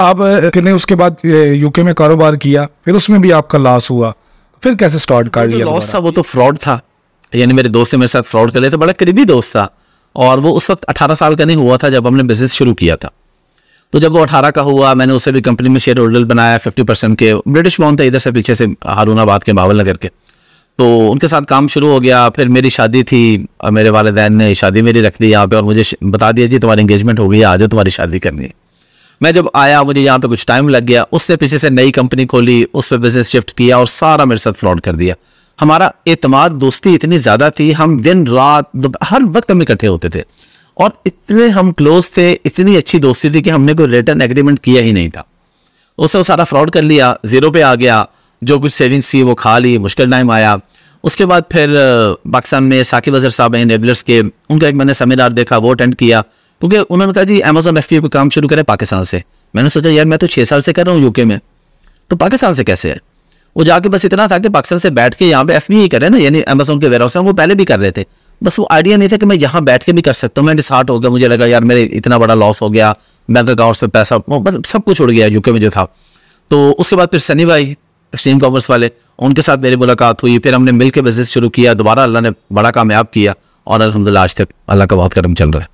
आप ने उसके बाद यूके में कारोबार किया फिर उसमें भी आपका लॉस हुआ। फिर कैसे स्टार्ट कर लिया लॉस था वो तो फ्रॉड था। यानी मेरे दोस्त ने मेरे साथ फ्रॉड कर लिया था बड़ा करीबी दोस्त था। और वो उस वक्त अठारह साल का नहीं हुआ था जब हमने बिज़नेस शुरू किया था। तो जब वो अठारह का हुआ मैंने उसे भी कंपनी में शेयर होल्डर बनाया फिफ्टी परसेंट के ब्रिटिश बाउंड था इधर से पीछे से हारूनाबाद के बावल नगर के। तो उनके साथ काम शुरू हो गया फिर मेरी शादी थी और मेरे वालदेन ने शादी मेरी रख दी यहाँ पे और मुझे बता दिया जी तुम्हारी इंगेजमेंट हो गई आज तुम्हारी शादी करनी है। मैं जब आया, मुझे यहाँ पे कुछ टाइम लग गया। उससे पीछे से नई कंपनी खोली, उस पर बिज़नेस शिफ्ट किया और सारा मेरे साथ फ्रॉड कर दिया। हमारा एतमाद, दोस्ती इतनी ज़्यादा थी, हम दिन, रात हर वक्त हम इकट्ठे होते थे। और इतने हम क्लोज थे, इतनी अच्छी दोस्ती थी कि हमने कोई रिटर्न एग्रीमेंट किया ही नहीं था। उससे वो सारा फ्रॉड कर लिया ज़ीरो पे आ गया। जो कुछ सेविंग्स थी, वो खा ली, मुश्किल टाइम आया। उसके बाद फिर पाकिस्तान में साकिब अजहर साहब हैं नेबलर्स के। उनका एक मैंने सेमिनार देखा, वो अटेंड किया। क्योंकि उन्होंने कहा जी अमेजोन एफ़ को काम शुरू करें पाकिस्तान से। मैंने सोचा, यार, मैं तो छः साल से कर रहा हूँ यूके में। तो पाकिस्तान से कैसे है वो जाके बस इतना था कि पाकिस्तान से बैठ के यहाँ पे एफ़ बी कर ना, यानी अमेजोन के हाउस वो पहले भी कर रहे थे। बस वो आइडिया नहीं था कि मैं यहाँ बैठ के भी कर सकता हूँ। मैं डिसार्ट हो गया, मुझे लगा, यार, मेरे इतना बड़ा लॉस हो गया बैंक अकाउंट्स पे पैसा सब कुछ उड़ गया यूके में जो था। तो उसके बाद फिर सनी भाई एक्सचेंज कॉमर्स वाले, उनके साथ मेरी मुलाकात हुई। फिर हमने मिल के बिज़नेस शुरू किया। दोबारा अल्लाह ने बड़ा कामयाब किया और अलहमदिल्ला आज तक अल्लाह का बहुत करम चल रहा है।